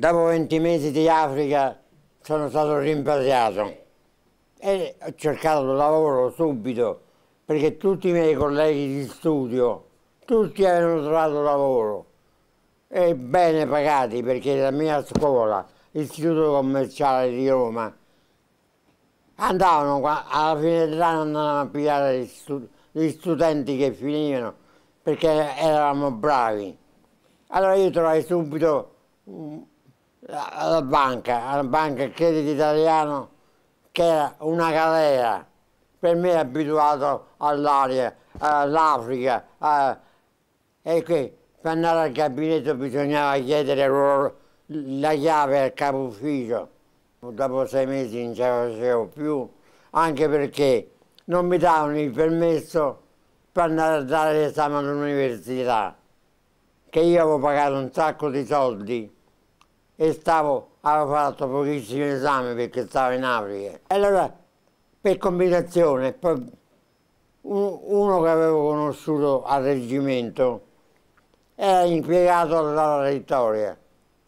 Dopo 20 mesi di Africa sono stato rimpatriato e ho cercato lavoro subito perché tutti i miei colleghi di studio, tutti avevano trovato lavoro e bene pagati perché la mia scuola, l'Istituto Commerciale di Roma, andavano alla fine dell'anno andavano a pigliare gli, stu gli studenti che finivano perché eravamo bravi. Allora io trovai subito alla banca, alla banca Credito Italiano, che era una galera. Per me abituato all'aria, all'Africa, e qui per andare al gabinetto bisognava chiedere loro la chiave al capo ufficio. Dopo sei mesi non ce la facevo più, anche perché non mi davano il permesso per andare a dare l'esame all'università, che io avevo pagato un sacco di soldi e stavo, avevo fatto pochissimi esami perché stavo in Africa. E allora, per combinazione, poi uno che avevo conosciuto al reggimento era impiegato alla Vittoria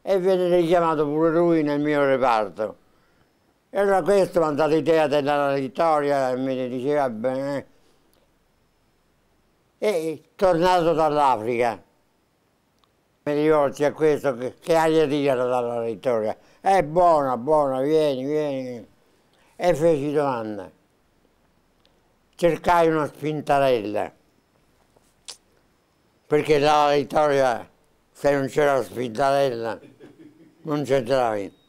e venne richiamato pure lui nel mio reparto. E allora questo mi ha dato l'idea della Vittoria e mi diceva bene. E tornato dall'Africa mi rivolsi a questo che, che aria tirano dalla vittoria. È buona, buona, vieni, vieni. E feci domanda. Cercai una spintarella, perché la vittoria, se non c'era la spintarella, non c'entravi.